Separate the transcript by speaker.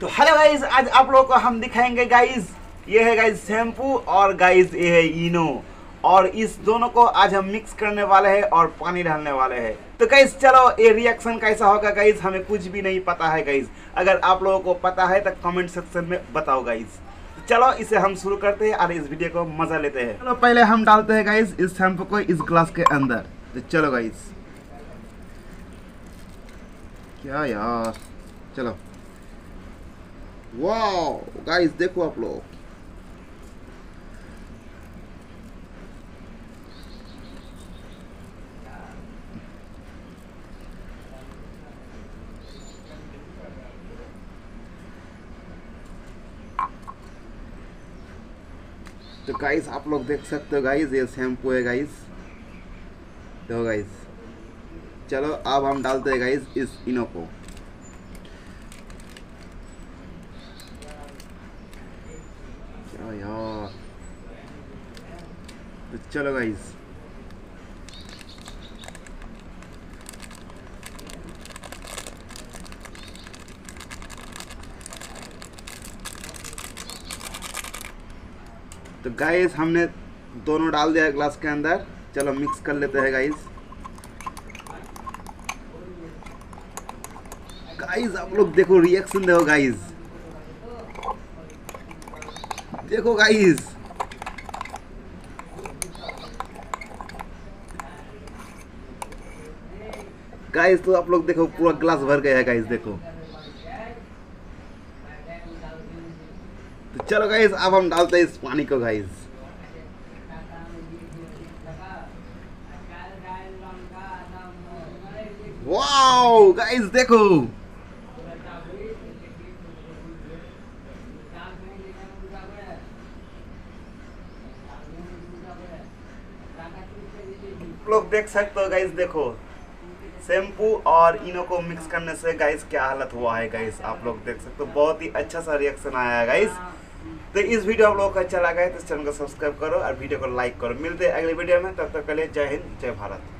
Speaker 1: तो hello guys आज आप लोगों को हम दिखाएँगे गाइज़ ये है गाइज़ शैम्पू और गाइज़ ये है इनो और इस दोनों को आज हम मिक्स करने वाले हैं और पानी डालने वाले हैं। तो गाइज़ चलो, ये रिएक्शन कैसा होगा गाइज़ हमें कुछ भी नहीं पता है गाइज़ अगर आप लोगों को पता है तो कमेंट सेक्शन में बताओ गाइज़ चलो, इसे हम शुरू करते हैं और इस वीडियो को मज़ा लेते हैं। चलो, पहले हम डालते हैं गाइज़ इस शैम्पू को इस ग्लास के अंदर। तो चलो गाइज़ क्या यार? चलो। वाओ गाइस देखो आप लोग तो गाइस आप लोग देख सकते हो गाइस ये शैम्पू है गाइस देखो गाइस चलो, अब हम डालते हैं गाइस इस इनो को क्या यार तो चलो गाइस तो गाइस हमने दोनों डाल दिया ग्लास के अंदर। चलो मिक्स कर लेते हैं गाइस गाइस आप लोग देखो रिएक्शन देखो गाइस देखो गाइस गाइस तो आप लोग देखो, पूरा ग्लास भर गया है गाइस देखो. तो चलो गाइस अब हम डालते हैं इस पानी को गाइस वाओ गाइस देखो. लोग देख सकते हो गाइस देखो। शैम्पू और इनो को मिक्स करने से गाइस क्या हालत हुआ है गाइस आप लोग देख सकते हो। बहुत ही अच्छा सा रिएक्शन आया है गाइस तो इस वीडियो आप लोगों को अच्छा लगा है तो चैनल को सब्सक्राइब करो और वीडियो को लाइक करो। मिलते हैं अगले वीडियो में, तब तक के लिए जय हिंद, जय भारत।